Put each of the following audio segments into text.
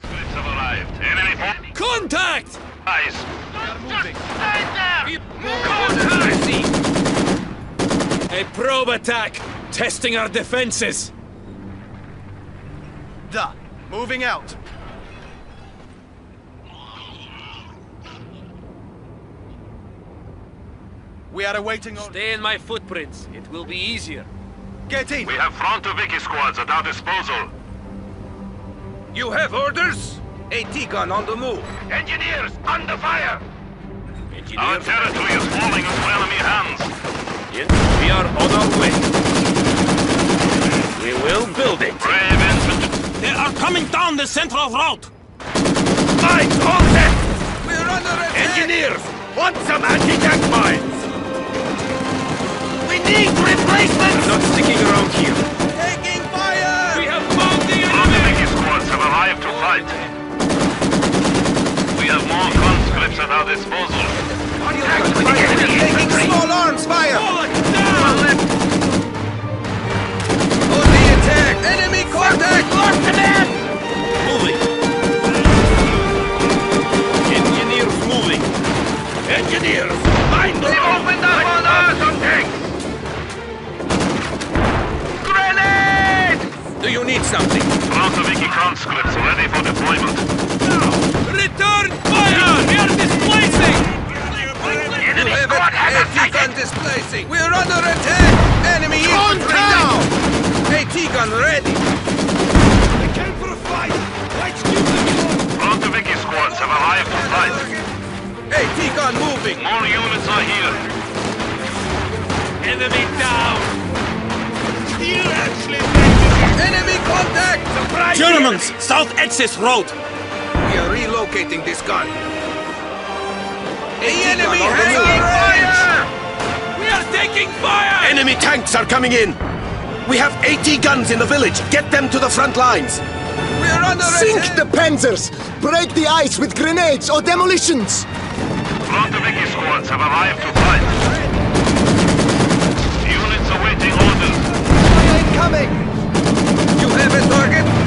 Conscripts have arrived. Enemy forces. Contact! Eyes. A probe attack! Testing our defenses! Done. Moving out. We are awaiting on. Stay in my footprints. It will be easier. Get in. We have Frontoviki squads at our disposal. You have orders? AT gun on the move. Engineers, under fire! Our territory is falling into enemy hands. yes, we are on our way. We will build it. Brave infantry. They are coming down the central road! Mines all set! We're under attack. Engineers, want some anti-tank mines? We need replacements! Not sticking around here. We have more conscripts at our disposal. Taking small arms fire. Down! On the attack. Enemy contact. Command! Moving. Enemy down! Enemy contact. Germans! South Axis Road! We are relocating this gun. The enemy has move. our fire. We are taking fire! Enemy tanks are coming in! We have 80 guns in the village! Get them to the front lines! We're under Sink the panzers! Break the ice with grenades or demolitions! Frontoviki squads have arrived to fight. Units awaiting orders. Incoming. You have a target.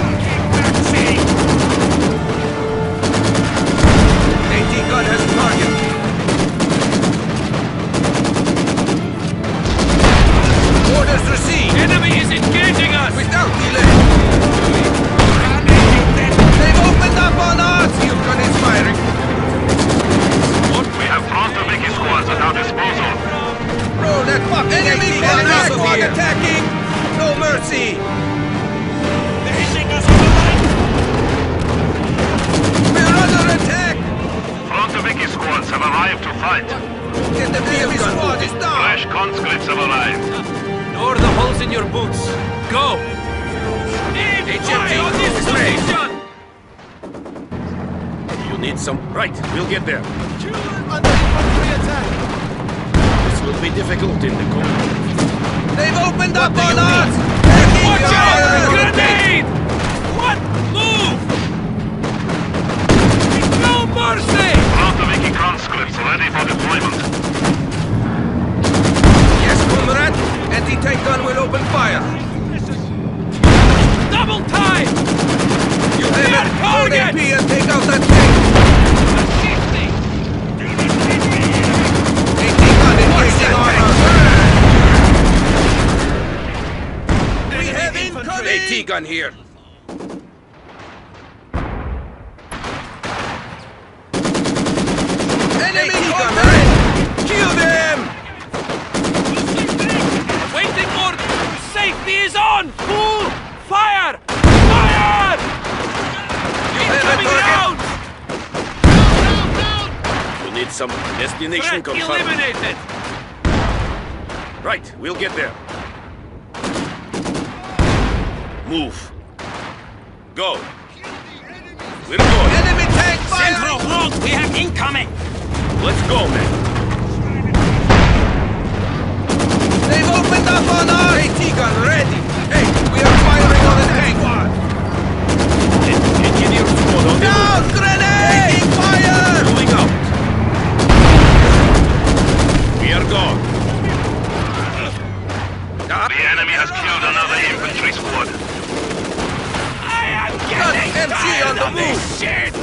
Conscripts have arrived. Ignore the holes in your boots. Go! HMG on this is You need some... Right, we'll get there. Under infantry attack. This will be difficult in the cold. They've opened up on us. Watch out! Grenade! What? Move! No mercy! Frontoviki conscripts ready for deployment. Comrade. Anti-tank gun will open fire. Double time! You have it. Hold! MP and take out that tank. AT gun engaging on. We have incoming. AT gun here. Enemy comrade! Kill them! Waiting order! Safety is on! Full! Fire! Fire! Incoming target. round! You need some destination Threat confirmed. eliminated! Right, we'll get there. Move. Go. We're going. Enemy tank fire! Central road! We have incoming! Let's go, man. They've opened up on us! AT gun ready! Hey, we are firing on the tank! En- Engineer squad on the Down! Grenade! Taking fire! Are gone. The enemy has killed another infantry squad. I am Gun getting MG on the of move! this! shit!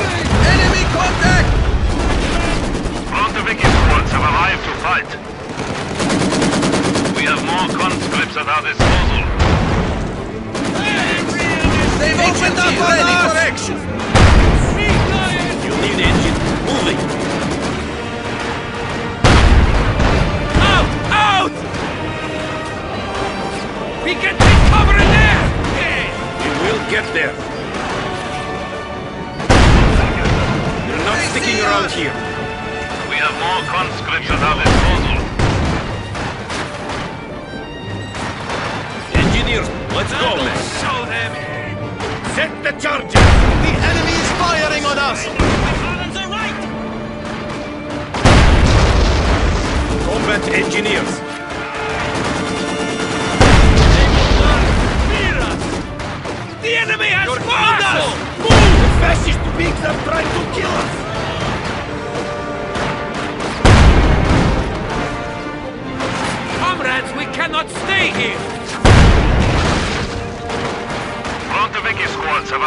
Enemy contact! Frontoviki squads have arrived to fight. We have more conscripts at our disposal. They've opened up on ready for action! You need engine. Moving. We can take cover in there! We will get there. You're not sticking around here. We have more conscripts at our disposal.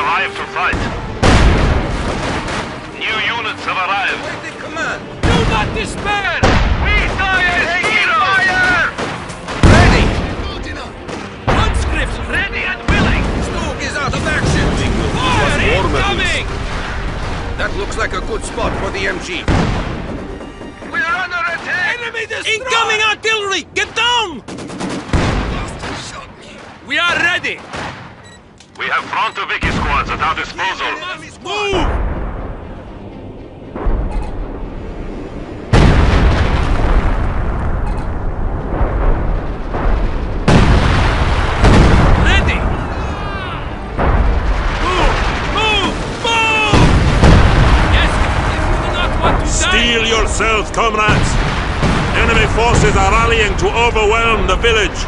Arrived to fight. New units have arrived. Where's the command? Do not despair! We die as heroes! Ready! Conscripts ready and willing! Stug is out of action! Fire incoming! That looks like a good spot for the MG. We're under attack! Enemy destroyed! Incoming artillery! Get down! We are ready! We have Frontoviki squads at our disposal. Move! Ready! Move! Move! Move! Yes, if you not want to die... Steel yourselves, comrades! Enemy forces are rallying to overwhelm the village.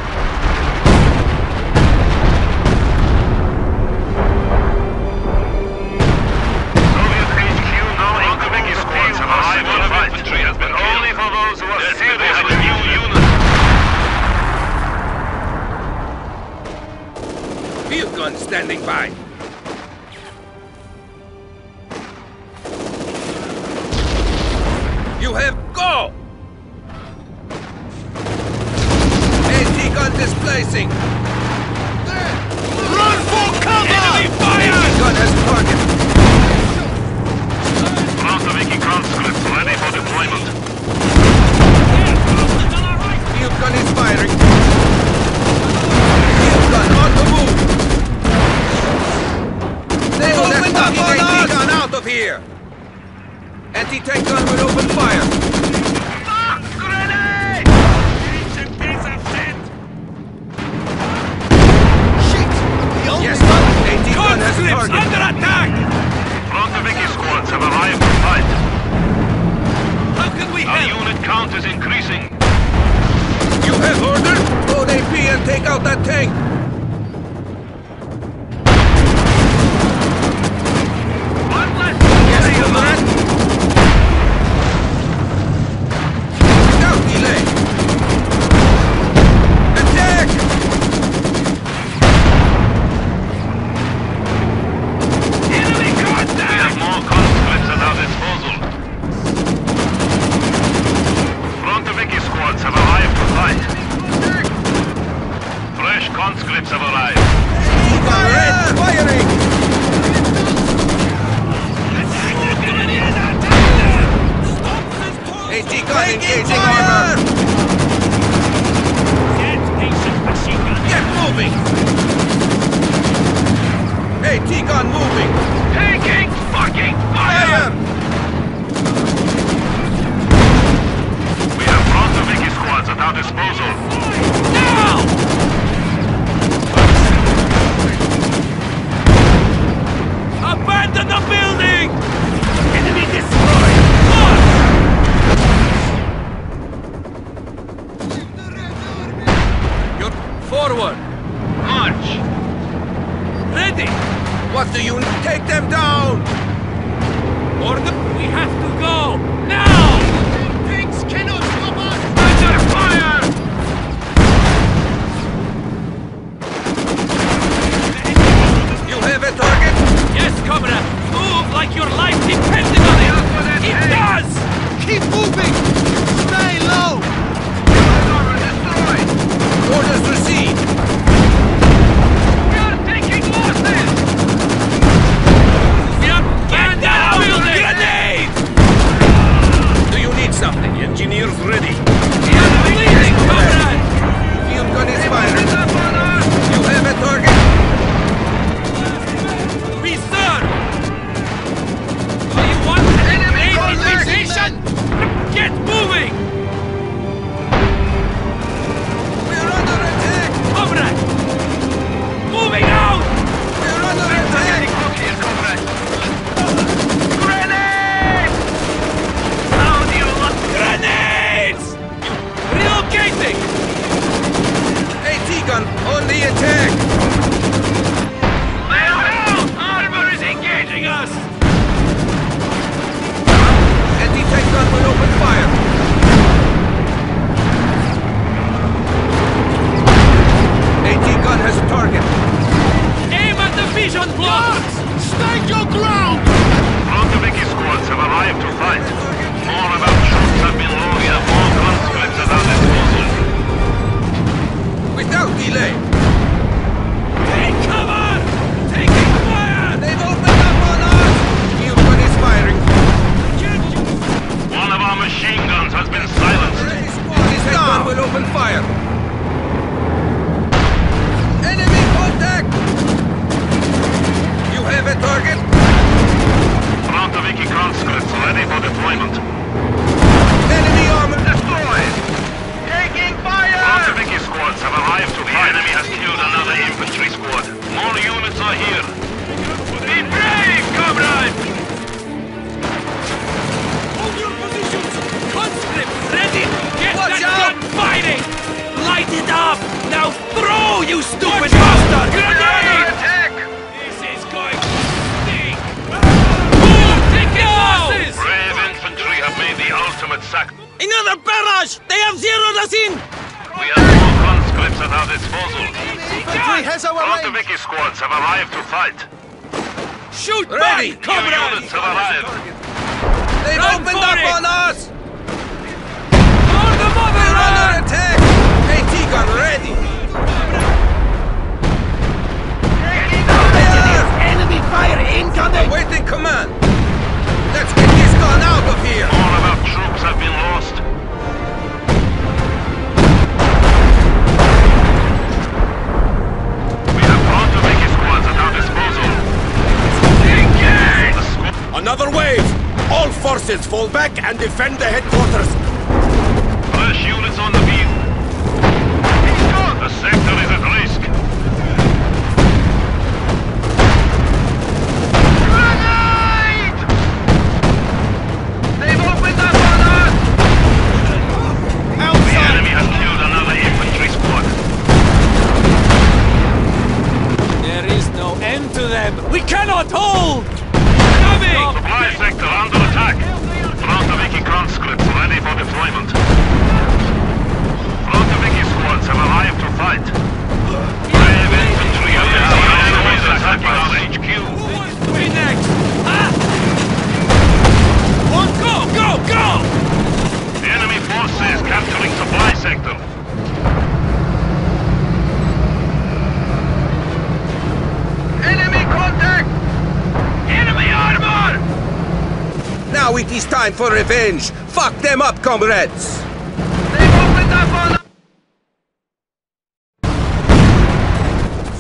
Standing by. You have go! AT gun displacing. Run for cover! Enemy fire! AT gun has target. Frontoviki conscripts ready for deployment. Field gun is firing. Field gun on the move. They opened up on AT gun out of here. Anti-tank gun will open fire. Grenade! Shit! The only Yes, AT gun has Conscripts target. under attack! Frontoviki squads have arrived to fight. How can we Our help? unit count is increasing. You have order? Load AP and take out that tank. One less. Yes, command. Scout delay. Attack! Enemy contact! We have more conscripts at our disposal. Frontoviki squads have arrived to fight. Fresh conscripts have arrived. Fire! Firing! AT gun engaging armor! Get moving! AT gun moving! Taking fucking Fire! We have Frontoviki squads at our disposal. Keep moving! Stand your ground! Frontoviki squads have arrived to fight. More of our troops have been loaded. More conscripts at our disposal. Without delay. Take cover! Taking fire! They've opened up on us. Field gun is firing. One of our machine guns has been silenced. Ready squad is down. gun will open fire. Have a target. Frontoviki conscripts ready for deployment. Enemy armor Shoot Ready! back, New comrade! units have. They've Run opened up it. on us. For the We're under motherland! attack. AT gun ready. Enemy fire incoming! Awaiting command. Let's get this gun out of here. All of our troops have been lost. Another wave! All forces fall back and defend the headquarters! Fresh units on the field. The sector is at risk. Grenade! They've opened up on us. The enemy has killed another infantry squad. There is no end to them! We cannot hold! Coming! Supply sector under attack. Frontoviki conscripts ready for deployment. Frontoviki squads have arrived to fight. Brave infantry have been silenced attacking our HQ. Who wants to be next? Ah! One, go, go, go! The enemy forces capturing supply sector. Enemy contact. Enemy armor! Now it is time for revenge. Fuck them up, comrades. They've opened up on us.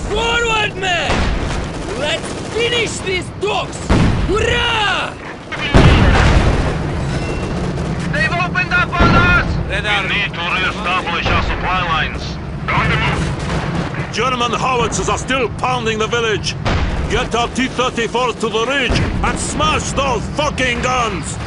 Forward, men! Let's finish these dogs! Hurrah! They've opened up on us. We need to re-establish our supply lines. On the move. German howitzers are still pounding the village. Get our T-34s to the ridge and smash those fucking guns!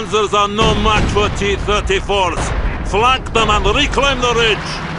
Panzers are no match for T-34s. Flank them and reclaim the ridge!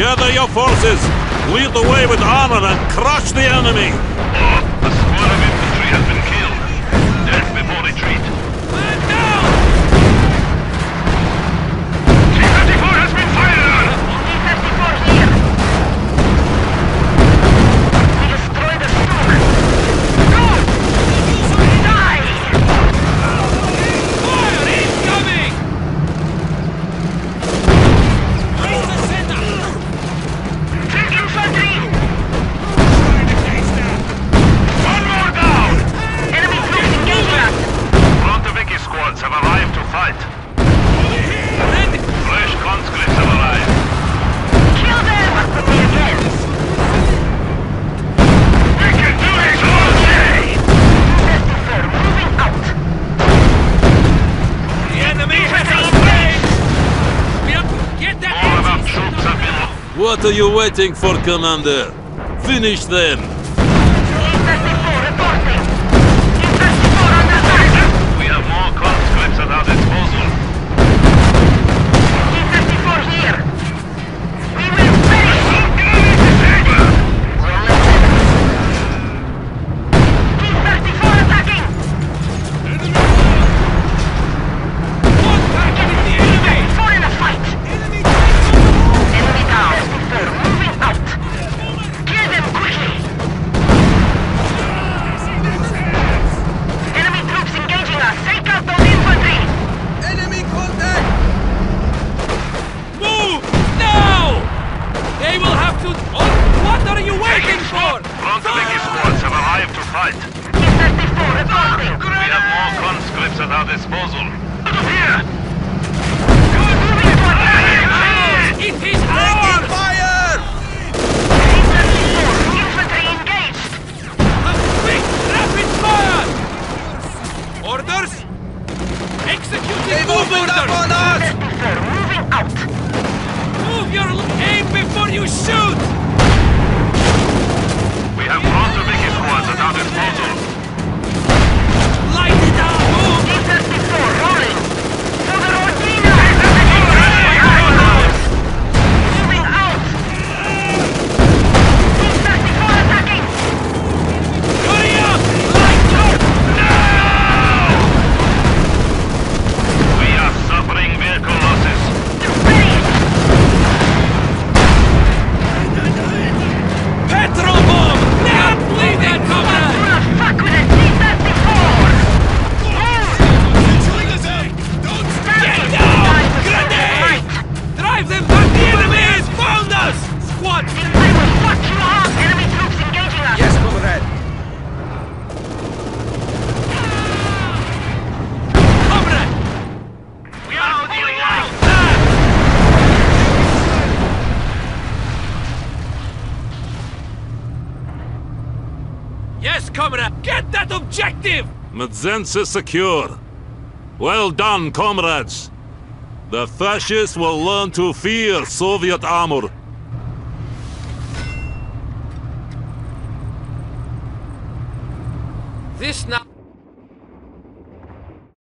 Gather your forces, lead the way with honor and crush the enemy! are you waiting for, Commander? Finish them! objective! Medzensa secure. Well done, comrades. The fascists will learn to fear Soviet armor.